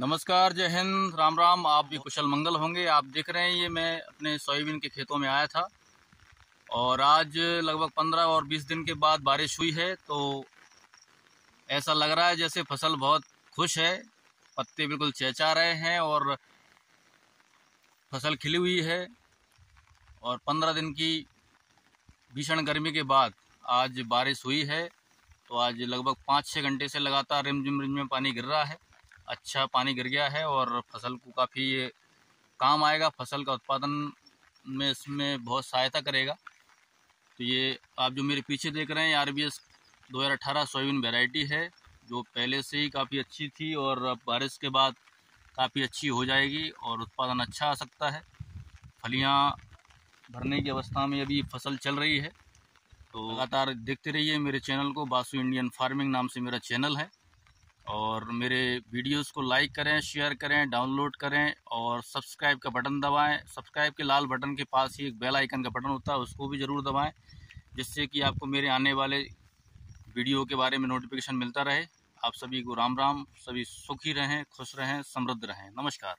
नमस्कार, जय हिंद, राम राम, आप भी कुशल मंगल होंगे। आप देख रहे हैं, ये मैं अपने सोयाबीन के खेतों में आया था। और आज लगभग पंद्रह और बीस दिन के बाद बारिश हुई है तो ऐसा लग रहा है जैसे फ़सल बहुत खुश है, पत्ते बिल्कुल चेचा रहे हैं और फ़सल खिली हुई है। और पंद्रह दिन की भीषण गर्मी के बाद आज बारिश हुई है तो आज लगभग पाँच छः घंटे से लगातार रिमझिम रिमझिम पानी गिर रहा है। अच्छा पानी गिर गया है और फ़सल को काफ़ी काम आएगा। फ़सल का उत्पादन में इसमें बहुत सहायता करेगा। तो ये आप जो मेरे पीछे देख रहे हैं आर बी एस दो हज़ार अठारह सोयाबीन वेराइटी है, जो पहले से ही काफ़ी अच्छी थी और अब बारिश के बाद काफ़ी अच्छी हो जाएगी और उत्पादन अच्छा आ सकता है। फलियाँ भरने की अवस्था में अभी फ़सल चल रही है। तो लगातार देखते रहिए मेरे चैनल को, बासु इंडियन फ़ार्मिंग नाम से मेरा चैनल है। और मेरे वीडियोस को लाइक करें, शेयर करें, डाउनलोड करें और सब्सक्राइब का बटन दबाएँ। सब्सक्राइब के लाल बटन के पास ही एक बेल आइकन का बटन होता है, उसको भी ज़रूर दबाएँ, जिससे कि आपको मेरे आने वाले वीडियो के बारे में नोटिफिकेशन मिलता रहे। आप सभी को राम राम सभी सुखी रहें, खुश रहें, समृद्ध रहें। नमस्कार।